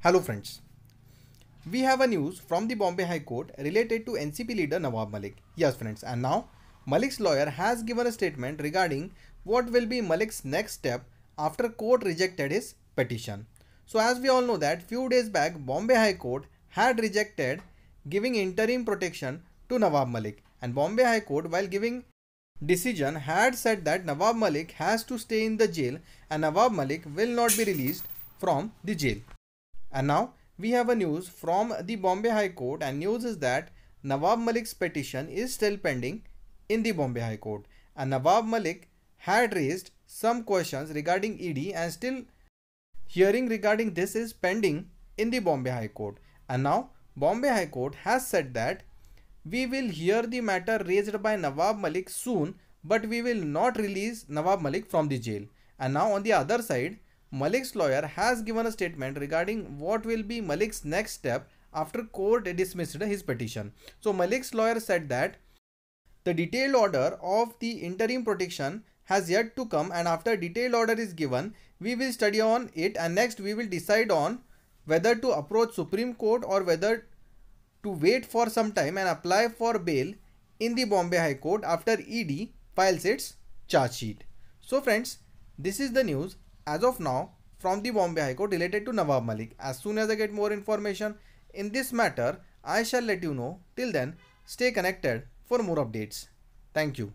Hello friends. We have a news from the Bombay High Court related to NCP leader Nawab Malik. Yes friends and now Malik's lawyer has given a statement regarding what will be Malik's next step after court rejected his petition. So as we all know that few days back Bombay High Court had rejected giving interim protection to Nawab Malik and Bombay High Court while giving decision had said that Nawab Malik has to stay in the jail and Nawab Malik will not be released from the jail. And now we have a news from the Bombay High Court and news is that Nawab Malik's petition is still pending in the Bombay High Court and Nawab Malik had raised some questions regarding ED and still hearing regarding this is pending in the Bombay High Court and now Bombay High Court has said that we will hear the matter raised by Nawab Malik soon but we will not release Nawab Malik from the jail. And now on the other side, Malik's lawyer has given a statement regarding what will be Malik's next step after court dismissed his petition. So Malik's lawyer said that the detailed order of the interim protection has yet to come and after detailed order is given, we will study on it and next we will decide on whether to approach Supreme Court or whether to wait for some time and apply for bail in the Bombay High Court after ED files its charge sheet. So friends, this is the news as of now from the Bombay High Court related to Nawab Malik. As soon as I get more information in this matter, I shall let you know. Till then, stay connected for more updates. Thank you.